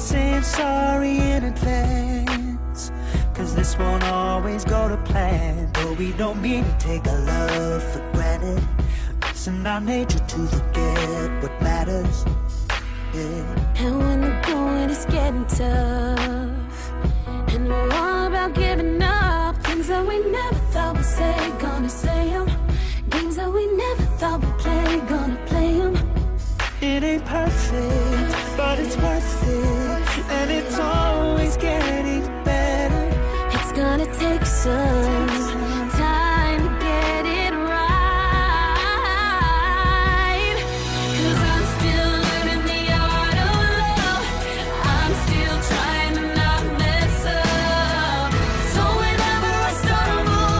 sorry in advance. Cause this won't always go to plan. But we don't mean to take our love for granted. It's in our nature to forget what matters. Yeah. And when the going is getting tough, and we're all about giving up, things that we never thought we'd say, gonna say say 'em. Games that we never thought we'd play, gonna play 'em. It ain't perfect, addiction